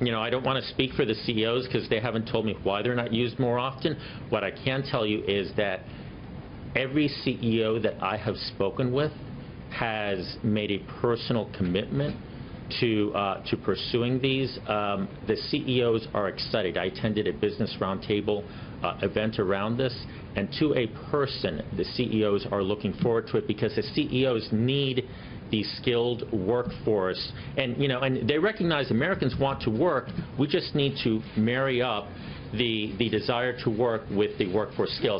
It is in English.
You know, I don't want to speak for the CEOs because they haven't told me why they're not used more often. What I can tell you is that every CEO that I have spoken with has made a personal commitment to uh, to pursuing these. Um, the CEOs are excited. I attended a business roundtable uh, event around this, and to a person, the CEOs are looking forward to it because the CEOs need the skilled workforce, and you know, and they recognize Americans want to work. We just need to marry up the the desire to work with the workforce skills.